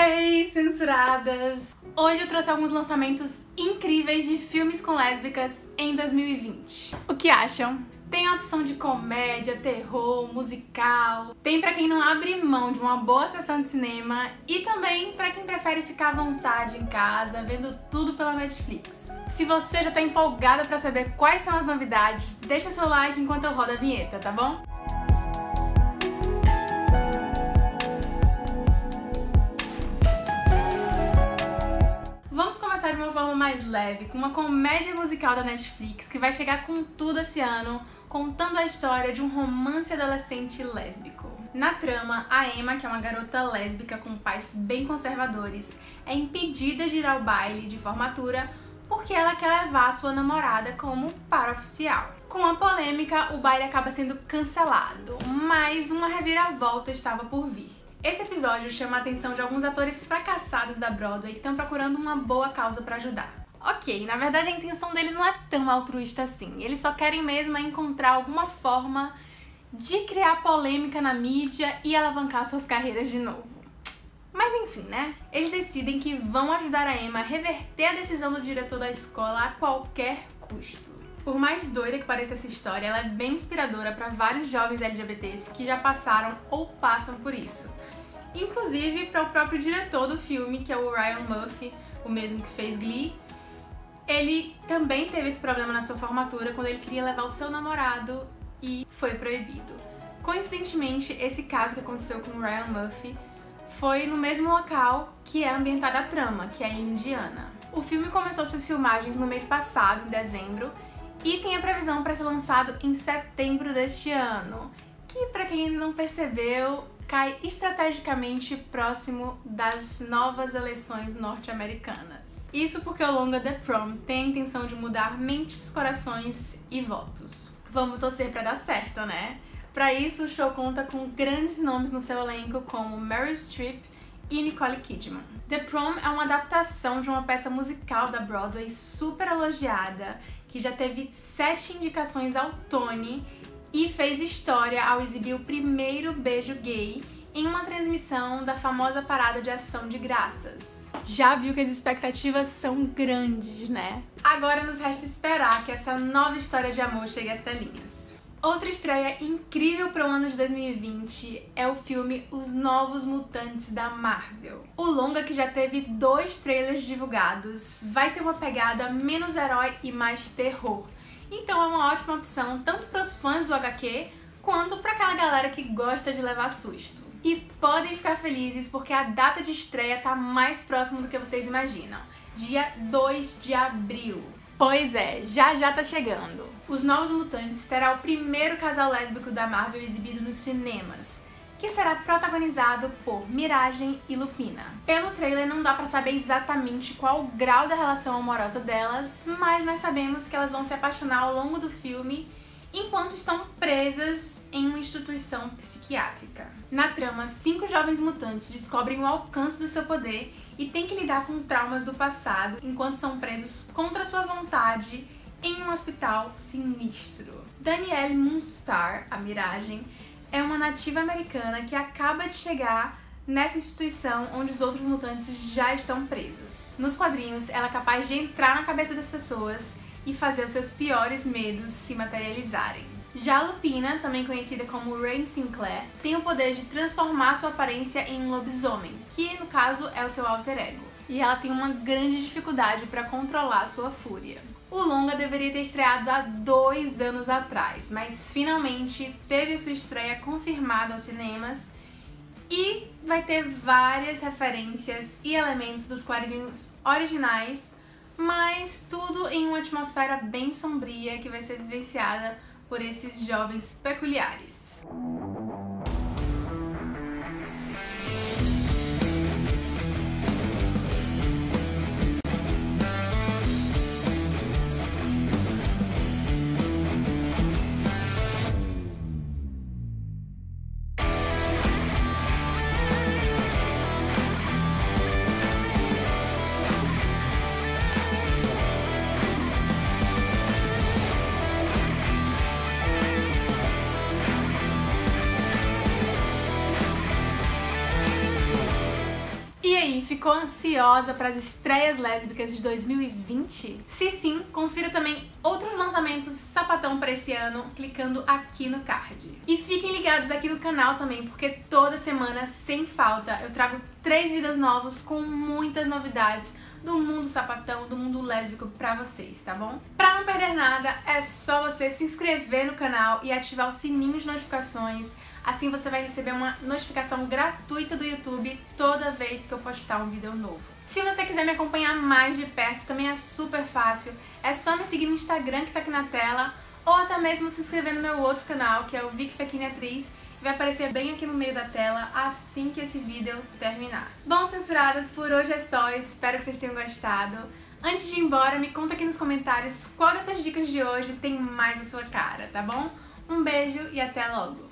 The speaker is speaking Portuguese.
Hey, censuradas! Hoje eu trouxe alguns lançamentos incríveis de filmes com lésbicas em 2020. O que acham? Tem a opção de comédia, terror, musical. Tem para quem não abre mão de uma boa sessão de cinema e também para quem prefere ficar à vontade em casa, vendo tudo pela Netflix. Se você já tá empolgada para saber quais são as novidades, deixa seu like enquanto eu rodo a vinheta, tá bom? De uma forma mais leve, com uma comédia musical da Netflix que vai chegar com tudo esse ano, contando a história de um romance adolescente lésbico. Na trama, a Emma, que é uma garota lésbica com pais bem conservadores, é impedida de ir ao baile de formatura porque ela quer levar sua namorada como para oficial. Com a polêmica, o baile acaba sendo cancelado, mas uma reviravolta estava por vir. Esse episódio chama a atenção de alguns atores fracassados da Broadway que estão procurando uma boa causa para ajudar. Ok, na verdade a intenção deles não é tão altruísta assim. Eles só querem mesmo encontrar alguma forma de criar polêmica na mídia e alavancar suas carreiras de novo. Mas enfim, né? Eles decidem que vão ajudar a Emma a reverter a decisão do diretor da escola a qualquer custo. Por mais doida que pareça essa história, ela é bem inspiradora para vários jovens LGBTs que já passaram ou passam por isso inclusive para o próprio diretor do filme, que é o Ryan Murphy, o mesmo que fez Glee. Ele também teve esse problema na sua formatura quando ele queria levar o seu namorado e foi proibido. Coincidentemente, esse caso que aconteceu com o Ryan Murphy foi no mesmo local que é ambientada a trama, que é em Indiana. O filme começou suas filmagens no mês passado, em dezembro, e tem a previsão para ser lançado em setembro deste ano, que para quem ainda não percebeu, cai estrategicamente próximo das novas eleições norte-americanas. Isso porque o longa The Prom tem a intenção de mudar mentes, corações e votos. Vamos torcer para dar certo, né? Para isso, o show conta com grandes nomes no seu elenco como Meryl Streep e Nicole Kidman. The Prom é uma adaptação de uma peça musical da Broadway super elogiada, que já teve sete indicações ao Tony e fez história ao exibir o primeiro beijo gay em uma transmissão da famosa parada de ação de graças. Já viu que as expectativas são grandes, né? Agora nos resta esperar que essa nova história de amor chegue às telinhas. Outra estreia incrível para o ano de 2020 é o filme Os Novos Mutantes da Marvel. O longa, que já teve dois trailers divulgados, vai ter uma pegada menos herói e mais terror então é uma ótima opção tanto para os fãs do HQ quanto para aquela galera que gosta de levar susto. E podem ficar felizes porque a data de estreia está mais próxima do que vocês imaginam. Dia 2 de abril. Pois é, já já tá chegando. Os Novos Mutantes terá o primeiro casal lésbico da Marvel exibido nos cinemas que será protagonizado por Miragem e Lupina. Pelo trailer não dá para saber exatamente qual o grau da relação amorosa delas, mas nós sabemos que elas vão se apaixonar ao longo do filme enquanto estão presas em uma instituição psiquiátrica. Na trama, cinco jovens mutantes descobrem o alcance do seu poder e têm que lidar com traumas do passado enquanto são presos contra sua vontade em um hospital sinistro. Danielle Moonstar, a Miragem, é uma nativa americana que acaba de chegar nessa instituição onde os outros mutantes já estão presos. Nos quadrinhos, ela é capaz de entrar na cabeça das pessoas e fazer os seus piores medos se materializarem. Já Lupina, também conhecida como Rain Sinclair, tem o poder de transformar sua aparência em um lobisomem, que no caso é o seu alter ego. E ela tem uma grande dificuldade para controlar sua fúria. O longa deveria ter estreado há dois anos atrás, mas finalmente teve sua estreia confirmada aos cinemas e vai ter várias referências e elementos dos quadrinhos originais, mas tudo em uma atmosfera bem sombria que vai ser vivenciada por esses jovens peculiares. Ficou ansiosa para as estreias lésbicas de 2020? Se sim, confira também outros lançamentos sapatão para esse ano clicando aqui no card. E fiquem ligados aqui no canal também, porque toda semana, sem falta, eu trago três vídeos novos com muitas novidades do mundo sapatão, do mundo lésbico pra vocês, tá bom? Pra não perder nada, é só você se inscrever no canal e ativar o sininho de notificações Assim você vai receber uma notificação gratuita do YouTube toda vez que eu postar um vídeo novo. Se você quiser me acompanhar mais de perto, também é super fácil. É só me seguir no Instagram que tá aqui na tela, ou até mesmo se inscrever no meu outro canal, que é o Vic Fequini Atriz, vai aparecer bem aqui no meio da tela assim que esse vídeo terminar. Bom, censuradas, por hoje é só, espero que vocês tenham gostado. Antes de ir embora, me conta aqui nos comentários qual dessas dicas de hoje tem mais a sua cara, tá bom? Um beijo e até logo!